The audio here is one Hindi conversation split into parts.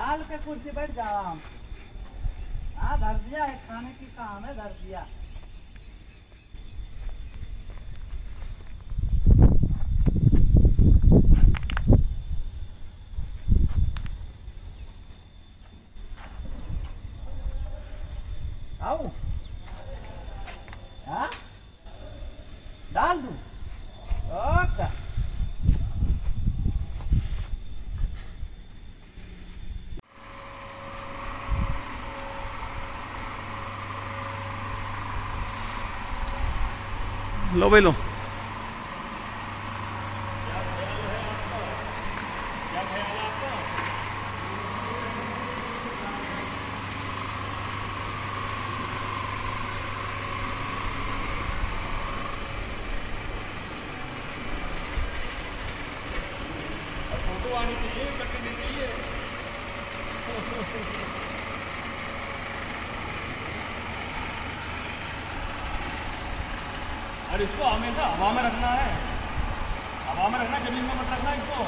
डाल के कुर्सी बैठ जाओ आराम हाँ धर दिया है, खाने की काम है धर दिया। आओ। lo velo. Thank you. और इसको हमेशा हवा में रखना है। हवा में रखना ज़मीन में मत रखना इसको।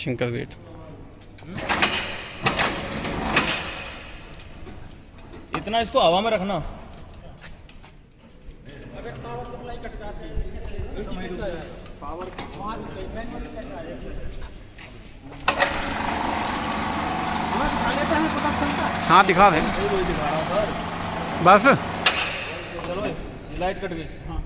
शंकर वेट इतना इसको हवा में रखना। पावर हाँ दिखा दे। बस। लाइट कट गई। हाँ।